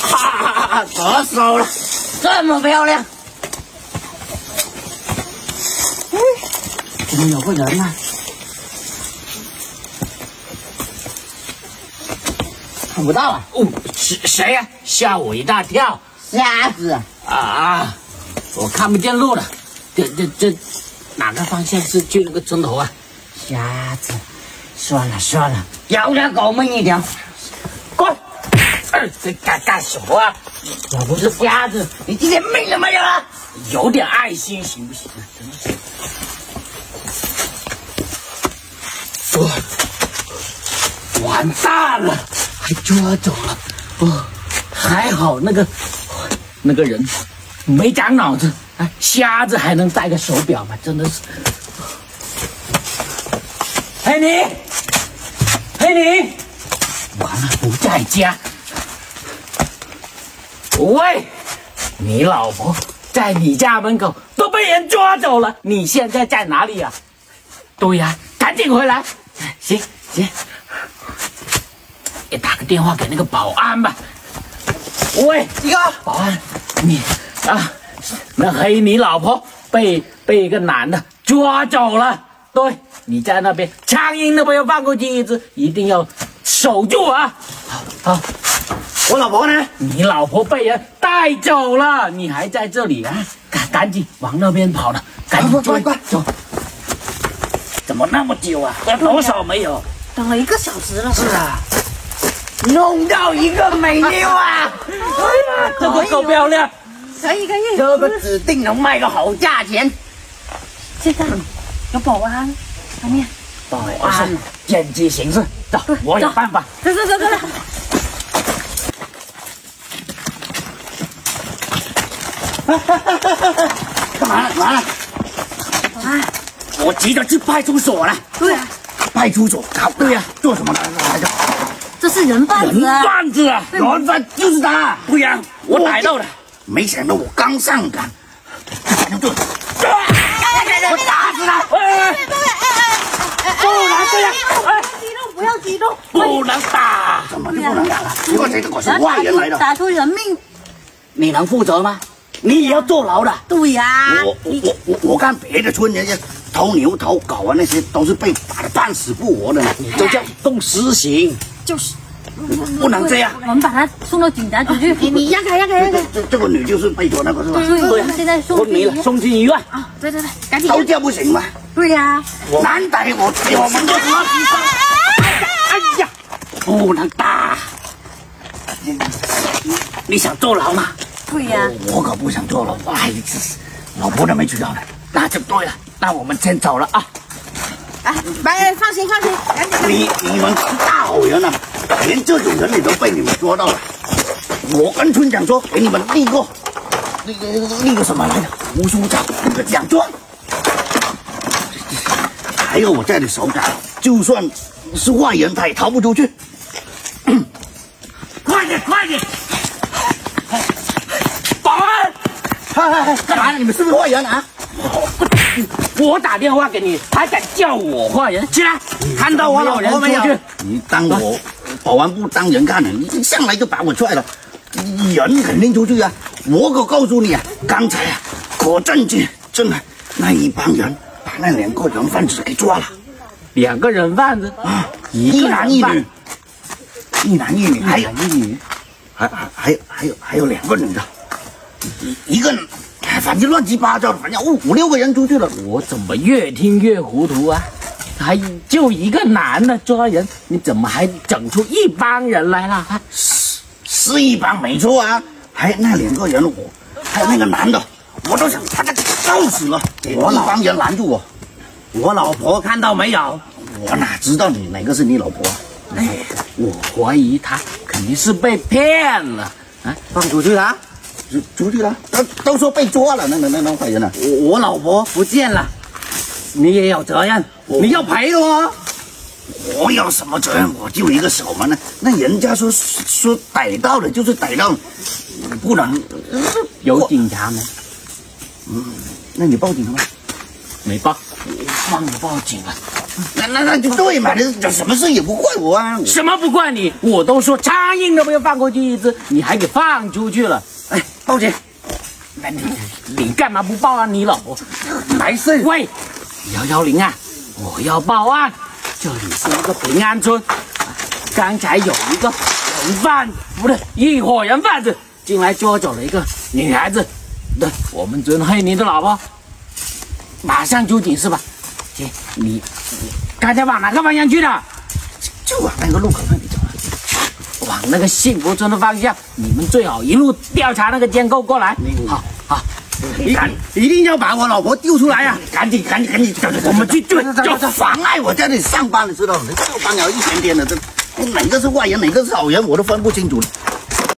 哈，得手了，这么漂亮。哎，怎么有个人呢？看不到啊！哦，谁谁呀？吓我一大跳！瞎子啊啊！我看不见路了。这这这，哪个方向是去那个村头啊？瞎子，算了算了，咬条狗命一条。滚！这干干什么啊？我不是瞎子，你今天命都没有啊！有点爱心行不行？真的是，完蛋了，还抓走了。哦，还好那个那个人没长脑子，哎，瞎子还能戴个手表吗？真的是。黑妮，黑妮，完了不在家。喂，你老婆在你家门口都被人抓走了，你现在在哪里呀？对呀，赶紧回来。行行，你打个电话给那个保安吧。喂，一个保安，你啊，那黑你老婆被被一个男的抓走了。对，你在那边，苍蝇都不要放过去一只，一定要守住啊！好，好。我老婆呢？你老婆被人带走了，你还在这里啊？赶赶紧往那边跑了，赶紧快快走！怎么那么久啊？要多少没有？等了一个小时了。是啊，弄到一个美妞啊！哎呀，这个够漂亮，可以可以，这个指定能卖个好价钱。现在有保安，外面保安见机行事，走，我有办法。走走走走走。干嘛？干嘛？保安，我急着去派出所了。对啊，派出所？好，对呀，做什么来着？这是人贩子啊！贩子啊，人贩就是他。对呀，我逮到了。没想到我刚上岗，就，我打死他！哎，不能这样！哎，激动，不要激动，不能打！怎么就不能打了？如果这个我是外人来的，打出人命。你能负责吗？你也要坐牢的。对呀，我我我我我看别的村人家偷牛偷狗啊，那些都是被打的半死不活的，你这叫动私刑，就是不能这样。我们把他送到警察局去。你你让开让开让开。这这个女就是被抓那个是吧？对对，现在送昏迷了，送进医院。啊！对对对，赶紧。都叫不行吗？对呀，难逮我我们的老医生。哎呀，不能打！你你想坐牢吗？对呀，我可不想坐牢，哎，这是老婆都没娶到呢。那就对了，那我们先走了啊！哎，来，放心放心，赶紧。你你们大好人啊，连这种人你都被你们捉到了。我跟村长说，给你们立个立个立个什么来着？胡书长那个奖状。还有我这里手感，就算是坏人，他也逃不出去。快点快点！保安，干嘛呢？你们是不是坏人啊？我打电话给你，还敢叫我坏人？起来！看到我老婆没有？你当我保安不当人看的？你上来就把我踹了，人肯定出去啊！我可告诉你啊，刚才啊，可震惊真的那一帮人把那两个人贩子给抓了，两个人贩子啊，一一男一女，一男一女，还有一女，还还还有还有还有两个女的，一一个，哎反正乱七八糟的，反正五五六个人出去了。我怎么越听越糊涂啊？还就一个男的抓人，你怎么还整出一帮人来了？啊是一帮没错啊，还那两个人我，还有那个男的，我都想把他给揍死了。我一帮人拦住我，我老婆看到没有？我哪知道你哪个是你老婆啊？哎，我怀疑他肯定是被骗了啊！放出去了啊，出出去了，都都说被抓了，那那那那坏人了！我我老婆不见了，你也有责任，你要赔的哦。我有什么责任？我就一个手嘛，那那人家说说逮到了就是逮到了，不能有警察吗？嗯，那你报警了吗？没报，忘了报警了。那那那就对嘛，这这什么事也不怪我啊。什么不怪你？我都说苍蝇都没有放过去一只，你还给放出去了。哎，报警！那你你干嘛不报啊？你老婆没事。喂，幺幺零啊，我要报案。这里是一个平安村，刚才有一个人贩，不对，一伙人贩子进来捉走了一个女孩子。对，我们准黑你的老婆，马上出警是吧。姐，你你刚才往哪个方向去的？就往那个路口那里走。往那个幸福村的方向，你们最好一路调查那个监控过来。好好，你敢一定要把我老婆丢出来呀！赶紧赶紧赶紧，我们去追，就妨碍我在这里上班你，知道吗？上班了一天天的，这哪个是坏人，哪个是好人，我都分不清楚了。